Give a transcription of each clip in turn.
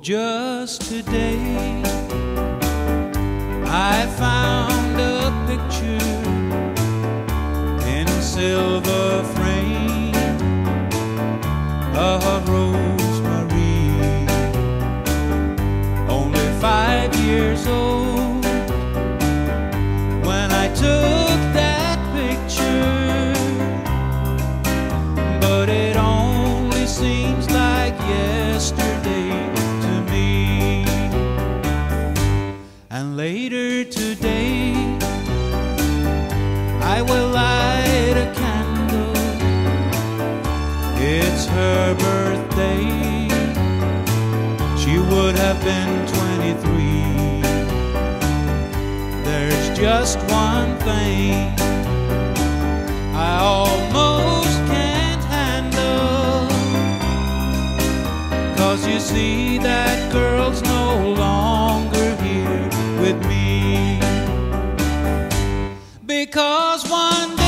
just today I found a picture in a silver frame of Rosemary, only five years old I will light a candle. It's her birthday. She would have been 23. There's just one thing I almost can't handle. Cause you see, that girl's no longer here with me. Because one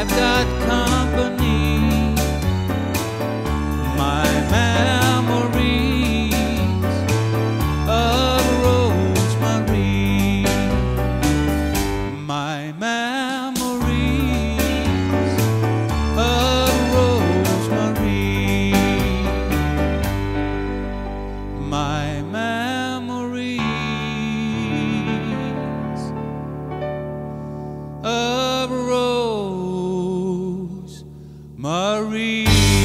I've got company. My memories of Rosemary. My memories Marie.